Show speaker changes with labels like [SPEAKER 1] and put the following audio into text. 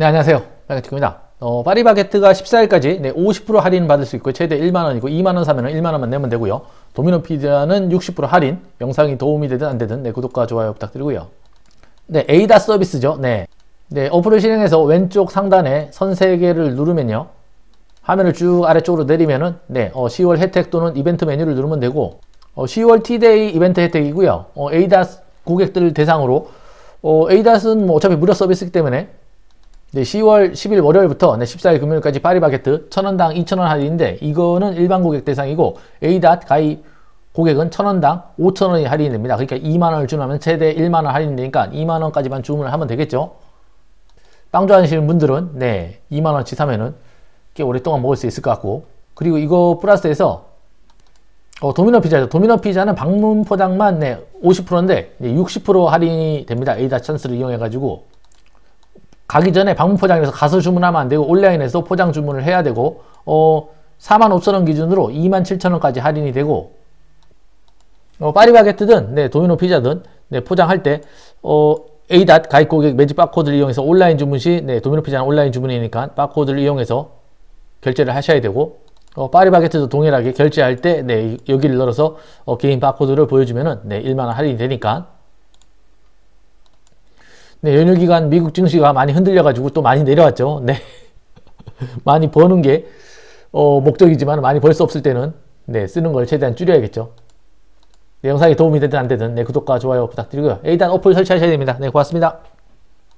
[SPEAKER 1] 네, 안녕하세요. 빨간티입니다 어, 파리바게뜨가 14일까지 네, 50% 할인 받을 수 있고 최대 1만원이고 2만원 사면 1만원만 내면 되고요. 도미노 피자는 60% 할인, 영상이 도움이 되든 안 되든 네, 구독과 좋아요 부탁드리고요. 네, 에이닷 서비스죠. 네. 네, 어플을 실행해서 왼쪽 상단에 선 3개를 누르면요. 화면을 쭉 아래쪽으로 내리면은 네, 어, 10월 혜택 또는 이벤트 메뉴를 누르면 되고 어, 10월 T데이 이벤트 혜택이고요. 어, 에이닷 고객들 대상으로 어, 에이닷은 뭐 어차피 무료 서비스이기 때문에 네, 10월 10일 월요일부터 네, 14일 금요일까지 파리바게뜨 1000원당 2000원 할인인데 이거는 일반 고객 대상이고 에이닷 가입 고객은 1000원당 5000원이 할인이 됩니다. 그러니까 2만원을 주문하면 최대 1만원 할인이 되니까 2만원까지만 주문을 하면 되겠죠. 빵 좋아하시는 분들은 네 2만원치 사면은 꽤 오랫동안 먹을 수 있을 것 같고 그리고 이거 플러스해서 어, 도미노 피자죠. 도미노 피자는 방문 포장만 네, 50%인데 60% 할인이 됩니다. 에이닷 찬스를 이용해가지고 가기 전에 방문 포장에서 가서 주문하면 안 되고 온라인에서 포장 주문을 해야 되고 어, 45,000원 기준으로 27,000원까지 할인이 되고 어, 파리바게트든 네, 도미노 피자든 네, 포장할 때 어, 에이닷 가입 고객 매직 바코드를 이용해서 온라인 주문 시 네, 도미노 피자는 온라인 주문이니까 바코드를 이용해서 결제를 하셔야 되고 어, 파리바게트도 동일하게 결제할 때 네, 여기를 넣어서 어, 개인 바코드를 보여주면은 네, 1만원 할인이 되니까 네, 연휴 기간 미국 증시가 많이 흔들려 가지고 또 많이 내려왔죠. 네. 많이 버는 게 어, 목적이지만 많이 벌 수 없을 때는 네, 쓰는 걸 최대한 줄여야겠죠. 네, 영상이 도움이 되든 안 되든 네, 구독과 좋아요 부탁드리고요. 일단 어플 설치하셔야 됩니다. 네, 고맙습니다.